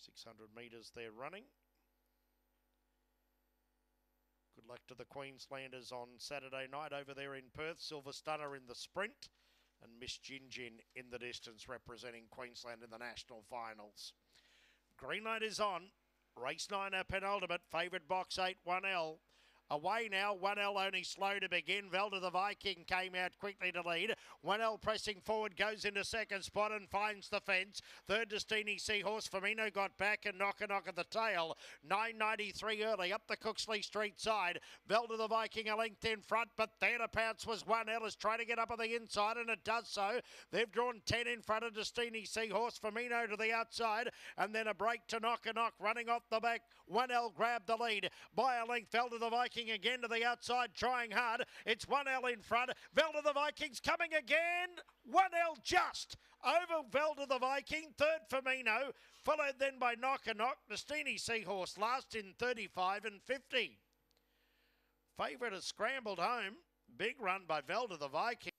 600 metres they're running. Good luck to the Queenslanders on Saturday night over there in Perth. Silver Stunner in the sprint and Miss Gin in the distance representing Queensland in the national finals. Green light is on. Race 9, our penultimate. Favourite box 8, 1L. Away now, 1L only slow to begin. Velda the Viking came out quickly to lead. 1L pressing forward, goes into second spot and finds the fence. Third, Destiny Seahorse. Firmino got back and knock a knock at the tail. 993 early up the Cooksley Street side. Velda the Viking a length in front, but to pounce was 1L is trying to get up on the inside and it does so. They've drawn 10 in front of Destiny Seahorse. Firmino to the outside and then a break to knock a knock running off the back. 1L grabbed the lead by a length. Velda the Viking again to the outside, trying hard. It's 1L in front. Velda the Vikings coming again. 1L just over Velda the Viking. Third, Firmino. Followed then by Knock and Knock. Nastini Seahorse last in 35 and 50. Favourite has scrambled home. Big run by Velda the Viking.